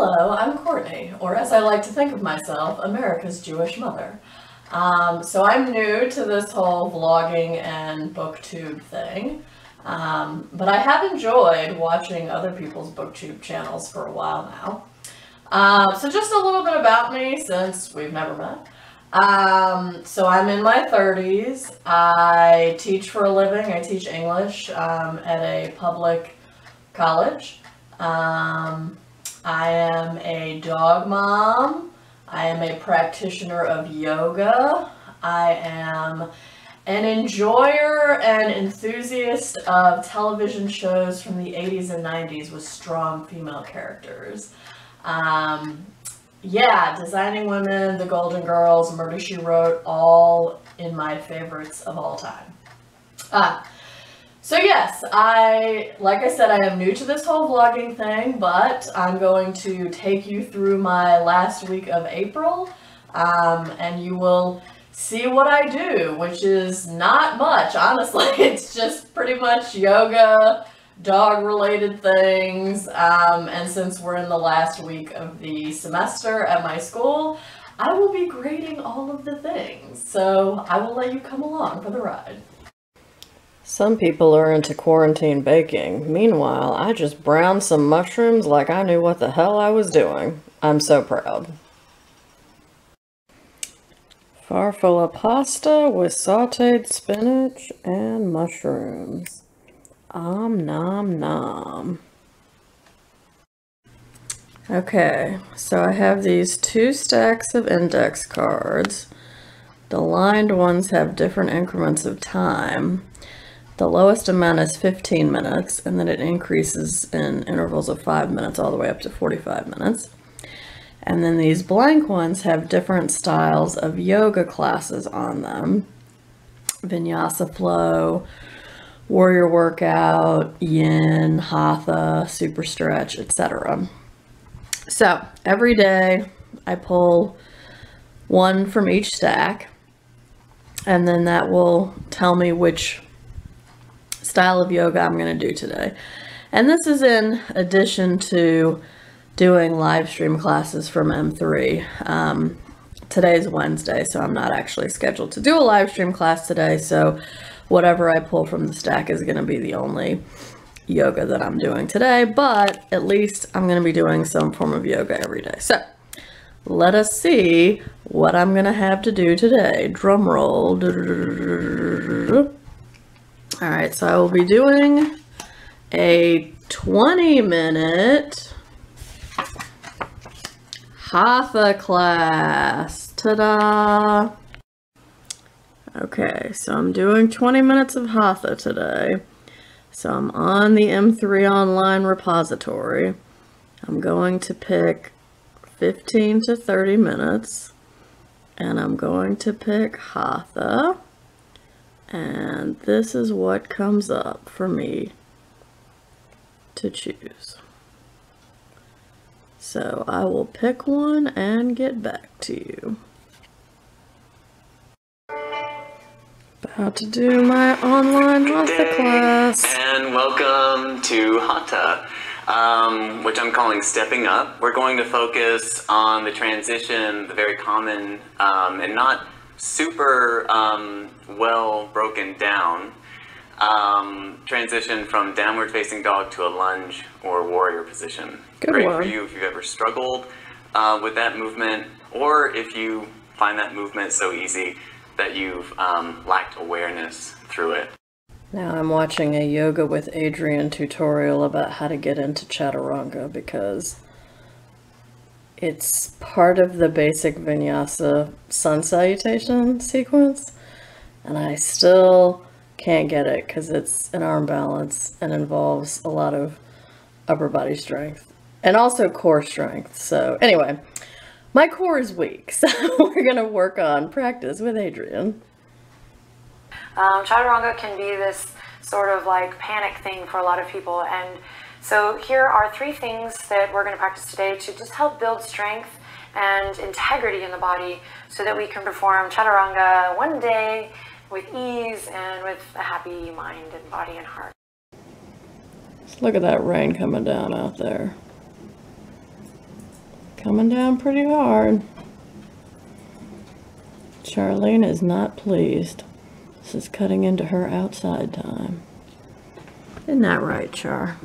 Hello, I'm Courtney, or as I like to think of myself, America's Jewish mother. Um, so I'm new to this whole vlogging and booktube thing, um, but I have enjoyed watching other people's booktube channels for a while now. Um, so just a little bit about me since we've never met. Um, so I'm in my 30s. I teach for a living. I teach English um, at a public college. Um, I am a dog mom. I am a practitioner of yoga. I am an enjoyer and enthusiast of television shows from the 80s and 90s with strong female characters. Um, yeah, Designing Women, The Golden Girls, Murder, She Wrote, all in my favorites of all time. Ah, so yes, I, like I said, I am new to this whole vlogging thing, but I'm going to take you through my last week of April, um, and you will see what I do, which is not much, honestly. It's just pretty much yoga, dog-related things, um, and since we're in the last week of the semester at my school, I will be grading all of the things, so I will let you come along for the ride. Some people are into quarantine baking. Meanwhile, I just browned some mushrooms like I knew what the hell I was doing. I'm so proud. Farfalle pasta with sauteed spinach and mushrooms. Om nom nom. Okay, so I have these two stacks of index cards. The lined ones have different increments of time. The lowest amount is 15 minutes, and then it increases in intervals of 5 minutes all the way up to 45 minutes. And then these blank ones have different styles of yoga classes on them. Vinyasa flow, warrior workout, yin, hatha, super stretch, etc. So every day I pull one from each stack and then that will tell me which style of yoga I'm going to do today. And this is in addition to doing live stream classes from M3. Um, today's Wednesday, so I'm not actually scheduled to do a live stream class today. So whatever I pull from the stack is going to be the only yoga that I'm doing today, but at least I'm going to be doing some form of yoga every day. So let us see what I'm going to have to do today. Drum roll. All right, so I will be doing a 20 minute Hatha class. Ta-da! Okay, so I'm doing 20 minutes of Hatha today. So I'm on the M3 online repository. I'm going to pick 15 to 30 minutes and I'm going to pick Hatha. And this is what comes up for me to choose. So I will pick one and get back to you. About to do my online Hatha class. And welcome to Hatha, um, which I'm calling Stepping Up. We're going to focus on the transition, the very common um, and not super um, well broken down um, transition from downward facing dog to a lunge or warrior position. Good Great one. for you if you've ever struggled uh, with that movement or if you find that movement so easy that you've um, lacked awareness through it. Now I'm watching a yoga with Adriene tutorial about how to get into chaturanga because it's part of the basic vinyasa sun salutation sequence and I still can't get it because it's an arm balance and involves a lot of upper body strength and also core strength. So anyway, my core is weak, so we're gonna work on practice with Adriene. Um, chaturanga can be this sort of like panic thing for a lot of people. And so here are three things that we're going to practice today to just help build strength and integrity in the body so that we can perform chaturanga one day with ease and with a happy mind and body and heart. Look at that rain coming down out there. Coming down pretty hard. Charlene is not pleased. This is cutting into her outside time. Isn't that right, Char?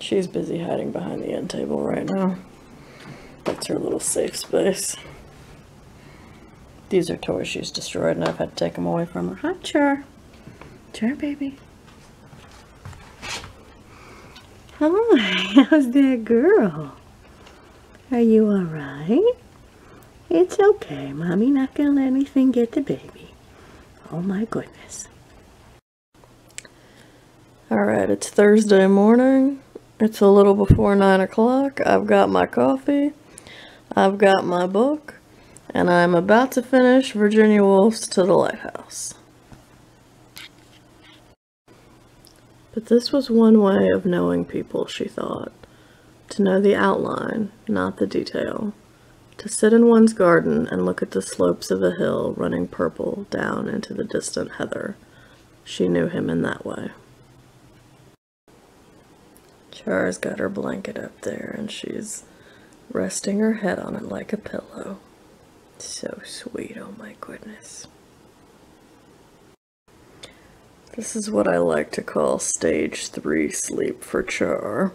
She's busy hiding behind the end table right now. Oh. That's her little safe space. These are toys she's destroyed and I've had to take them away from her. Hi, Char. Char, baby. Hi, how's that girl? Are you alright? It's okay, Mommy not gonna let anything get the baby. Oh my goodness. Alright, it's Thursday morning. It's a little before 9 o'clock. I've got my coffee. I've got my book. And I'm about to finish Virginia Woolf's To the Lighthouse. But this was one way of knowing people, she thought. To know the outline, not the detail. To sit in one's garden and look at the slopes of a hill running purple down into the distant heather. She knew him in that way. Char's got her blanket up there and she's resting her head on it like a pillow. So sweet, oh my goodness. This is what I like to call stage three sleep for Char.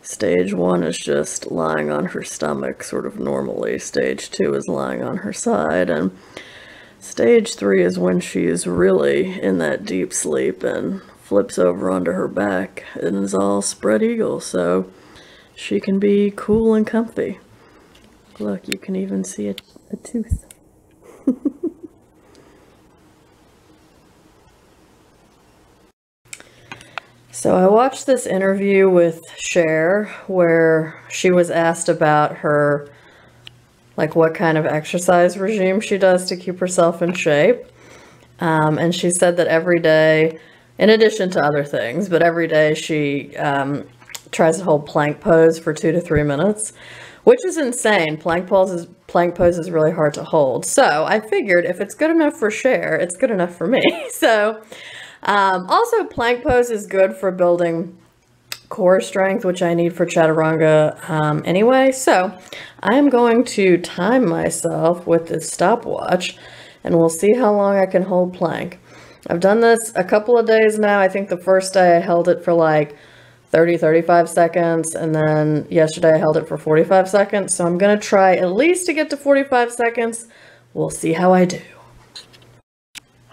Stage one is just lying on her stomach, sort of normally. Stage two is lying on her side, and stage three is when she is really in that deep sleep and flips over onto her back and is all spread eagle, so she can be cool and comfy. Look, you can even see a, a tooth. so I watched this interview with Cher where she was asked about her, like what kind of exercise regime she does to keep herself in shape. Um, and she said that every day, in addition to other things, but every day she um, tries to hold plank pose for two to three minutes, which is insane. Plank pose is plank pose is really hard to hold. So I figured if it's good enough for Cher, it's good enough for me. so um, also plank pose is good for building core strength, which I need for chaturanga um, anyway. So I am going to time myself with this stopwatch and we'll see how long I can hold plank. I've done this a couple of days now. I think the first day I held it for like 30, 35 seconds. And then yesterday I held it for 45 seconds. So I'm going to try at least to get to 45 seconds. We'll see how I do.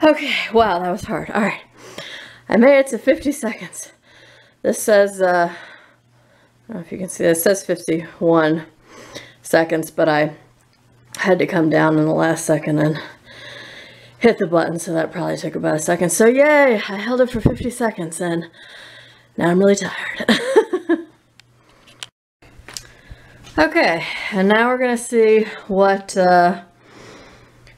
Okay, wow, that was hard. All right. I made it to 50 seconds. This says, uh, I don't know if you can see, this. says 51 seconds, but I had to come down in the last second and hit the button, so that probably took about a second. So yay, I held it for 50 seconds and now I'm really tired. okay, and now we're gonna see what uh,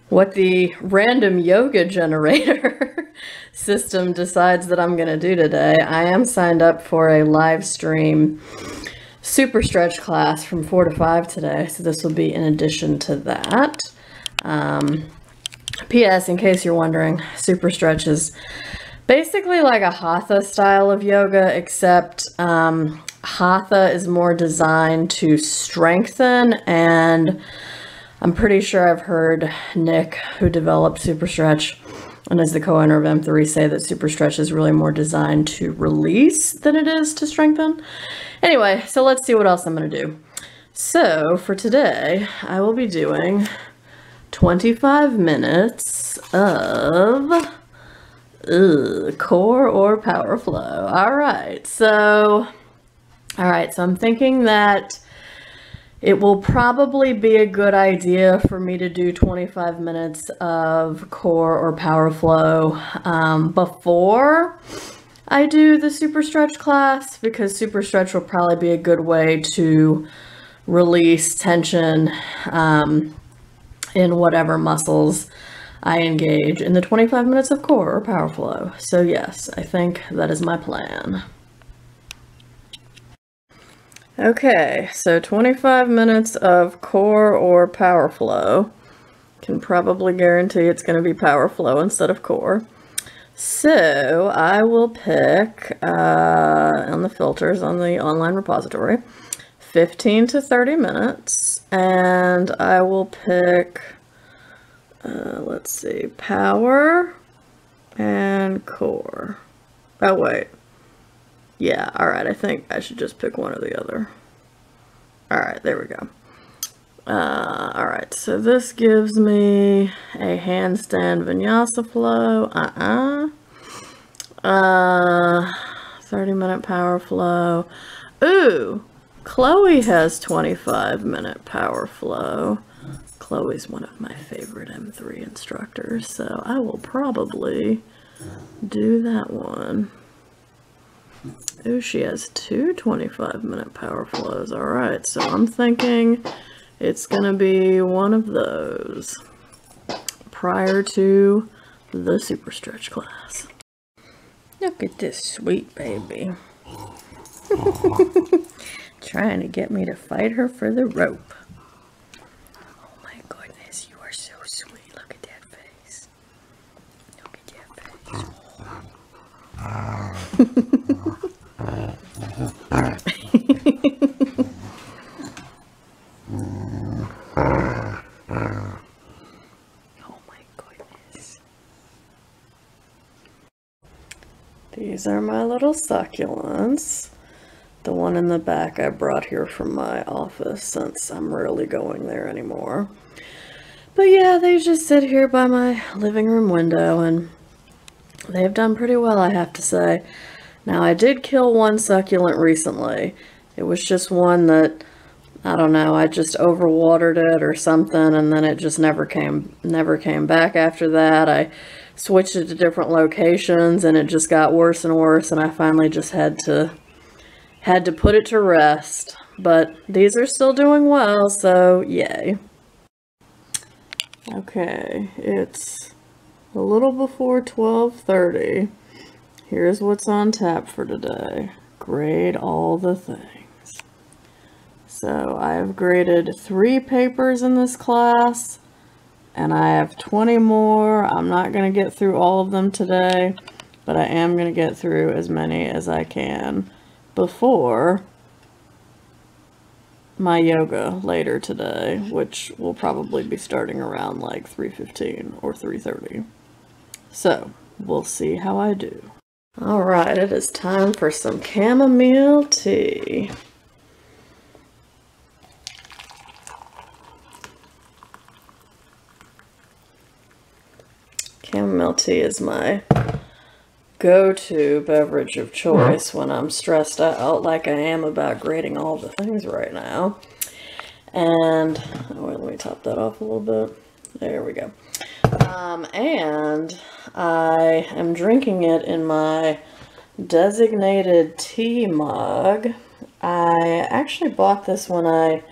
what the random yoga generator system decides that I'm gonna do today. I am signed up for a live stream super stretch class from 4 to 5 today, so this will be in addition to that. Um, P.S. In case you're wondering, super stretch is basically like a hatha style of yoga, except um, hatha is more designed to strengthen and I'm pretty sure I've heard Nick, who developed Super Stretch and is the co-owner of M3, say that Super Stretch is really more designed to release than it is to strengthen. Anyway, so let's see what else I'm going to do. So for today, I will be doing 25 minutes of ugh, core or power flow. All right, so, all right, so I'm thinking that it will probably be a good idea for me to do 25 minutes of core or power flow um, before I do the super stretch class because super stretch will probably be a good way to release tension um, in whatever muscles I engage in the 25 minutes of core or power flow. So yes, I think that is my plan. Okay, so 25 minutes of core or power flow. Can probably guarantee it's going to be power flow instead of core. So I will pick uh, on the filters on the online repository 15 to 30 minutes, and I will pick, uh, let's see, power and core. Oh, wait. Yeah, alright, I think I should just pick one or the other. Alright, there we go. Uh, alright, so this gives me a handstand vinyasa flow. Uh-uh. Uh, 30 minute power flow. Ooh, Chloe has 25 minute power flow. Chloe's one of my favorite M3 instructors, so I will probably do that one. Ooh, she has two 25 minute power flows. Alright, so I'm thinking it's going to be one of those prior to the super stretch class. Look at this sweet baby. Trying to get me to fight her for the rope. Oh my goodness, you are so sweet. Look at that face. Look at that face. Oh my goodness. These are my little succulents. The one in the back I brought here from my office since I'm rarely going there anymore. But yeah, they just sit here by my living room window and they've done pretty well, I have to say. Now, I did kill one succulent recently. It was just one that I don't know, I just overwatered it or something and then it just never came never came back after that. I switched it to different locations and it just got worse and worse and I finally just had to had to put it to rest. But these are still doing well, so yay. Okay, it's a little before 12:30. Here's what's on tap for today. Grade all the things. So I have graded three papers in this class and I have 20 more. I'm not going to get through all of them today, but I am going to get through as many as I can before my yoga later today, which will probably be starting around like 3.15 or 3.30. So, we'll see how I do. Alright, it is time for some chamomile tea. Chamomile tea is my go-to beverage of choice when I'm stressed out like I am about grading all the things right now. And, oh, wait, let me top that off a little bit. There we go. Um, and I am drinking it in my designated tea mug. I actually bought this when I,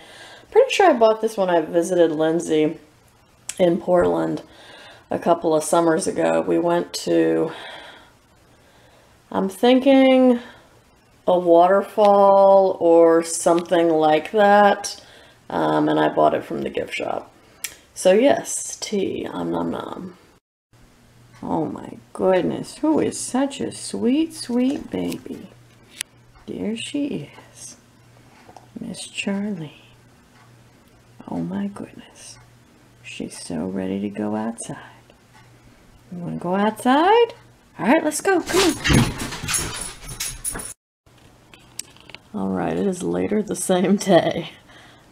pretty sure I bought this when I visited Lindsay in Portland a couple of summers ago. We went to, I'm thinking a waterfall or something like that. Um, and I bought it from the gift shop. So yes, tea, um nom nom. Oh my goodness, who is such a sweet, sweet baby? There she is, Miss Charlie. Oh my goodness, she's so ready to go outside. You want to go outside? All right, let's go. Come on. All right, it is later the same day.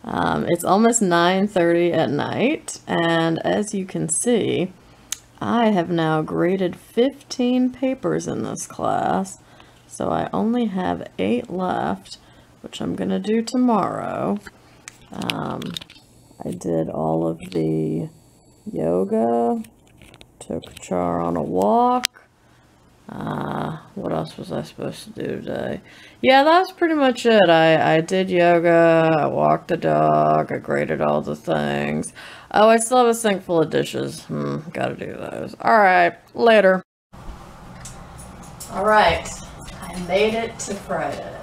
Um, it's almost 9.30 at night, and as you can see, I have now graded 15 papers in this class, so I only have 8 left, which I'm going to do tomorrow. Um, I did all of the yoga, Took Char on a walk. Uh, what else was I supposed to do today? Yeah, that's pretty much it. I, I did yoga, I walked the dog, I graded all the things. Oh, I still have a sink full of dishes. Hmm, gotta do those. Alright, later. Alright, I made it to Friday.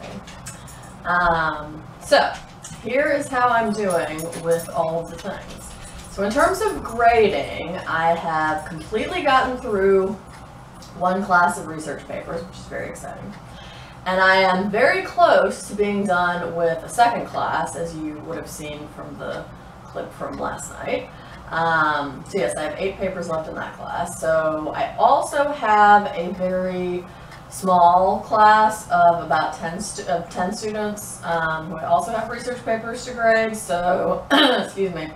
Um, so, here is how I'm doing with all of the things. So in terms of grading, I have completely gotten through one class of research papers, which is very exciting. And I am very close to being done with a second class, as you would have seen from the clip from last night. Um, so yes, I have eight papers left in that class. So I also have a very small class of about 10, stu- of 10 students um, who I also have research papers to grade. So, excuse me.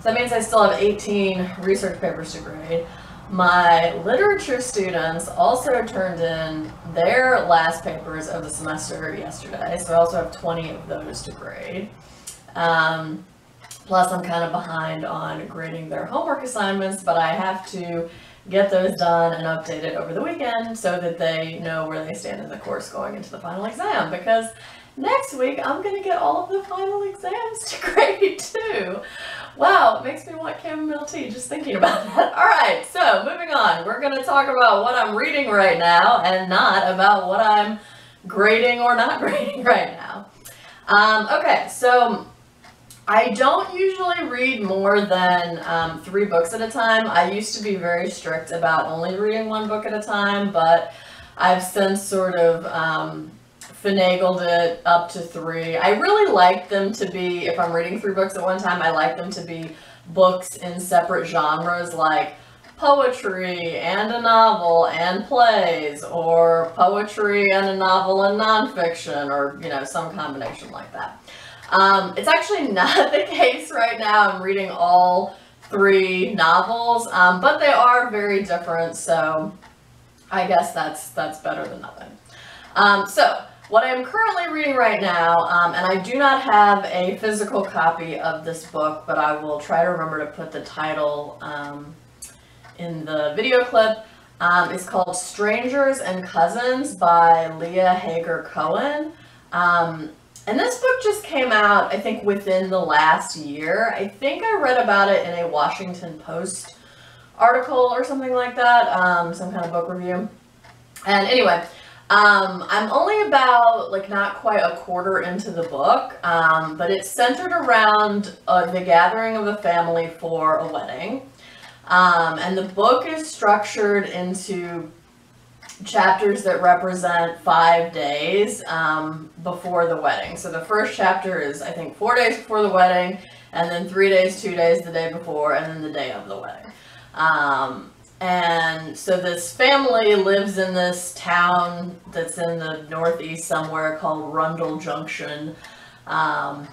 So that means I still have 18 research papers to grade. My literature students also turned in their last papers of the semester yesterday, so I also have 20 of those to grade. Um, plus, I'm kind of behind on grading their homework assignments, but I have to get those done and updated over the weekend so that they know where they stand in the course going into the final exam because next week I'm going to get all of the final exams to grade too. Wow, makes me want chamomile tea just thinking about that. All right, so moving on. We're going to talk about what I'm reading right now and not about what I'm grading or not grading right now. Um, okay, so I don't usually read more than um, three books at a time. I used to be very strict about only reading one book at a time, but I've since sort of um, finagled it up to three. I really like them to be, if I'm reading three books at one time, I like them to be books in separate genres like poetry and a novel and plays, or poetry and a novel and nonfiction, or, you know, some combination like that. Um, it's actually not the case right now. I'm reading all three novels, um, but they are very different, so I guess that's that's better than nothing. Um, so what I'm currently reading right now, um, and I do not have a physical copy of this book, but I will try to remember to put the title um, in the video clip. Um, it's called Strangers and Cousins by Leah Hager Cohen. Um, and this book just came out, I think, within the last year. I think I read about it in a Washington Post article or something like that, um, some kind of book review. And anyway, um, I'm only about, like, not quite a quarter into the book, um, but it's centered around uh, the gathering of a family for a wedding. Um, and the book is structured into chapters that represent five days um, before the wedding. So the first chapter is, I think, four days before the wedding, and then three days, two days the day before, and then the day of the wedding. Um, and so this family lives in this town that's in the northeast somewhere called Rundle Junction. Um,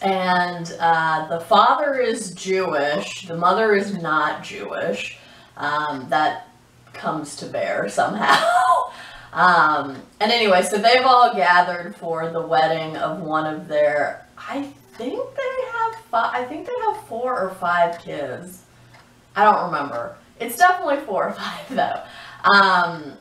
and uh, the father is Jewish, the mother is not Jewish. Um, that comes to bear somehow. um, and anyway, so they've all gathered for the wedding of one of their, I think they have five, I think they have four or five kids. I don't remember. It's definitely four or five though. Um,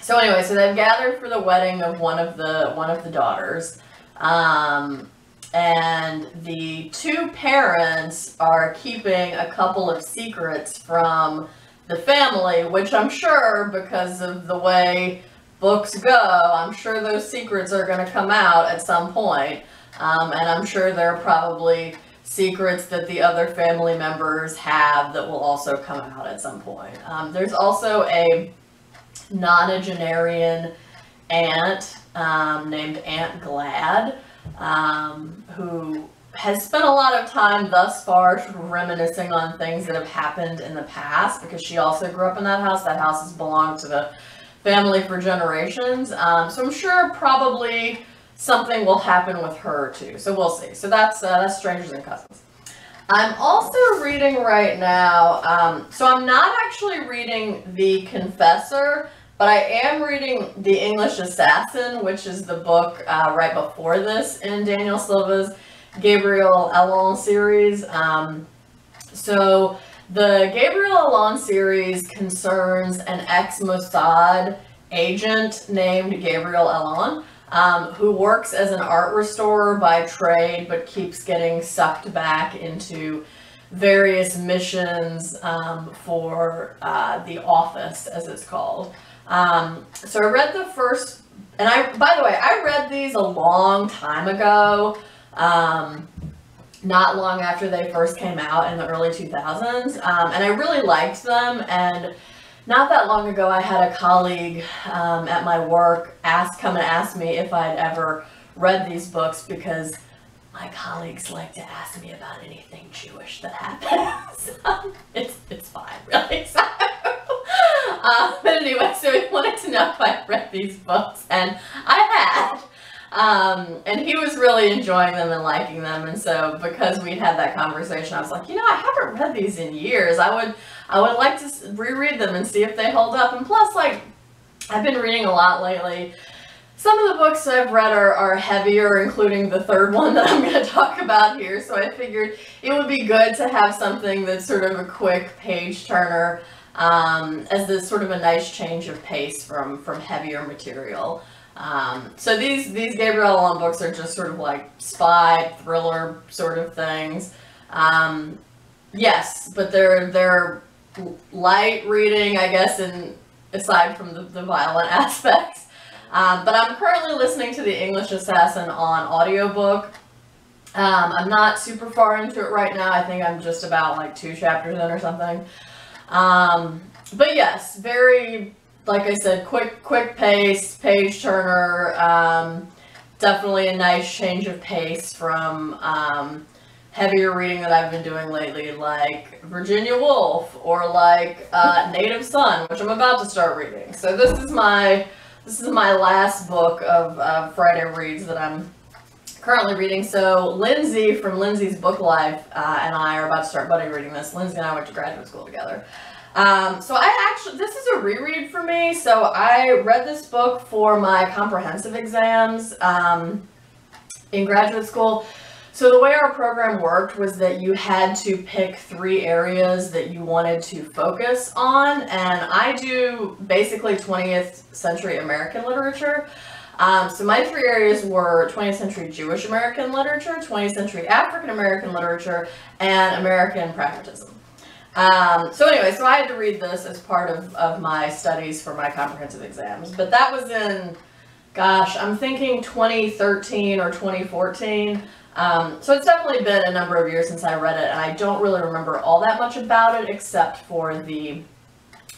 so anyway, so they've gathered for the wedding of one of the one of the daughters. Um, and the two parents are keeping a couple of secrets from the family, which I'm sure because of the way books go, I'm sure those secrets are going to come out at some point. Um, and I'm sure there are probably secrets that the other family members have that will also come out at some point. Um, there's also a nonagenarian aunt um, named Aunt Glad um, who has spent a lot of time thus far reminiscing on things that have happened in the past because she also grew up in that house. That house has belonged to the family for generations. Um, so I'm sure probably something will happen with her too. So we'll see. So that's uh, that's Strangers and Cousins. I'm also reading right now. Um, so I'm not actually reading The Confessor, but I am reading The English Assassin, which is the book uh, right before this in Daniel Silva's Gabriel Allon series. Um, so the Gabriel Allon series concerns an ex-Mossad agent named Gabriel Allon um, who works as an art restorer by trade but keeps getting sucked back into various missions um, for uh, the office, as it's called. Um, so I read the first, and I, by the way, I read these a long time ago, um, not long after they first came out in the early 2000s, um, and I really liked them, and not that long ago, I had a colleague um, at my work ask, come and ask me if I'd ever read these books because my colleagues like to ask me about anything Jewish that happens. it's it's fine, really. Uh, but anyway, so he wanted to know if I read these books, and I had. Um, and he was really enjoying them and liking them, and so because we'd had that conversation, I was like, you know, I haven't read these in years. I would I would like to reread them and see if they hold up. And plus, like, I've been reading a lot lately. Some of the books I've read are, are heavier, including the third one that I'm going to talk about here. So I figured it would be good to have something that's sort of a quick page turner um, as this sort of a nice change of pace from, from heavier material. Um, so these, these Gabriel Allon books are just sort of like spy, thriller sort of things. Um, yes, but they're, they're light reading, I guess, and aside from the, the violent aspects. Um, but I'm currently listening to The English Assassin on audiobook. Um, I'm not super far into it right now. I think I'm just about like two chapters in or something. Um, but yes, very, like I said, quick, quick pace, page turner. Um, definitely a nice change of pace from um, heavier reading that I've been doing lately, like Virginia Woolf or like uh, Native Son, which I'm about to start reading. So this is my this is my last book of uh, Friday reads that I'm currently reading. So Lindsay from Lindsay's Book Life uh, and I are about to start buddy reading this. Lindsay and I went to graduate school together. Um, so I actually, this is a reread for me. So I read this book for my comprehensive exams um, in graduate school. So the way our program worked was that you had to pick three areas that you wanted to focus on, and I do basically 20th century American literature. Um, so my three areas were 20th century Jewish American literature, 20th century African American literature, and American pragmatism. Um, so anyway, so I had to read this as part of, of my studies for my comprehensive exams, but that was in, gosh, I'm thinking 2013 or 2014. Um, so it's definitely been a number of years since I read it, and I don't really remember all that much about it except for the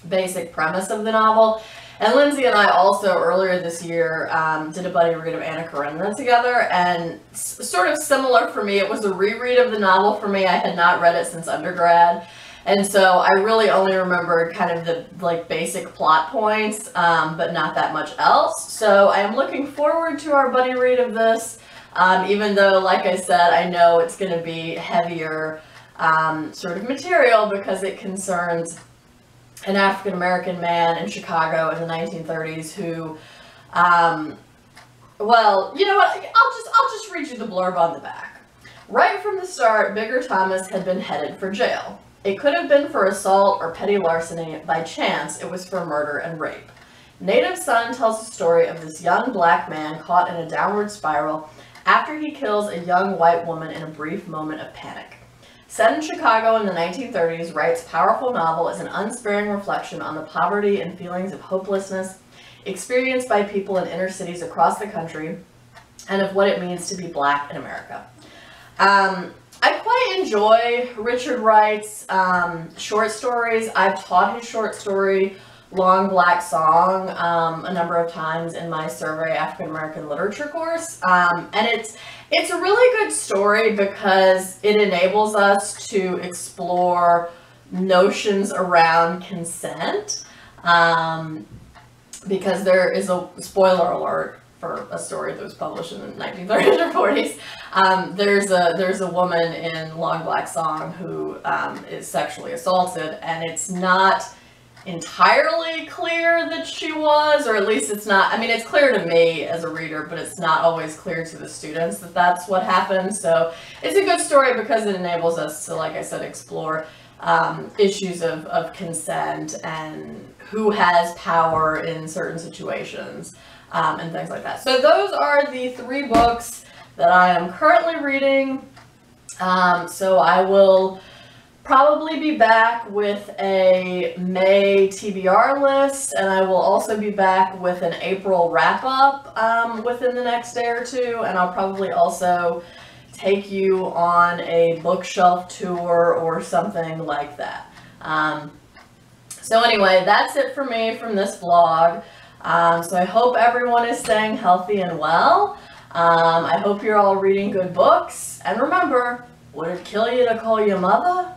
basic premise of the novel. And Lindsay and I also earlier this year um, did a buddy read of Anna Karenina together, and sort of similar for me. It was a reread of the novel for me. I had not read it since undergrad, and so I really only remembered kind of the like basic plot points, um, but not that much else. So I am looking forward to our buddy read of this. Um, even though, like I said, I know it's going to be heavier um, sort of material because it concerns an African American man in Chicago in the 1930s who, um, well, you know what? I'll just I'll just read you the blurb on the back. Right from the start, Bigger Thomas had been headed for jail. It could have been for assault or petty larceny. By chance, it was for murder and rape. Native Son tells the story of this young black man caught in a downward spiral after he kills a young white woman in a brief moment of panic. Set in Chicago in the 1930s, Wright's powerful novel is an unsparing reflection on the poverty and feelings of hopelessness experienced by people in inner cities across the country and of what it means to be black in America. Um, enjoy Richard Wright's um, short stories. I've taught his short story, Long Black Song, um, a number of times in my survey African American literature course. Um, and it's it's a really good story because it enables us to explore notions around consent. Um, because there is a spoiler alert for a story that was published in the 1930s or 40s. Um, there's a there's a woman in Long Black Song who um, is sexually assaulted, and it's not entirely clear that she was, or at least it's not. I mean, it's clear to me as a reader, but it's not always clear to the students that that's what happened. So it's a good story because it enables us to, like I said, explore um, issues of, of consent and who has power in certain situations um, and things like that. So those are the three books that I am currently reading. Um, so I will probably be back with a May TBR list, and I will also be back with an April wrap up um, within the next day or two, and I'll probably also take you on a bookshelf tour or something like that. Um, So anyway, that's it for me from this vlog. Um, so I hope everyone is staying healthy and well. Um, I hope you're all reading good books. And remember, would it kill you to call your mother?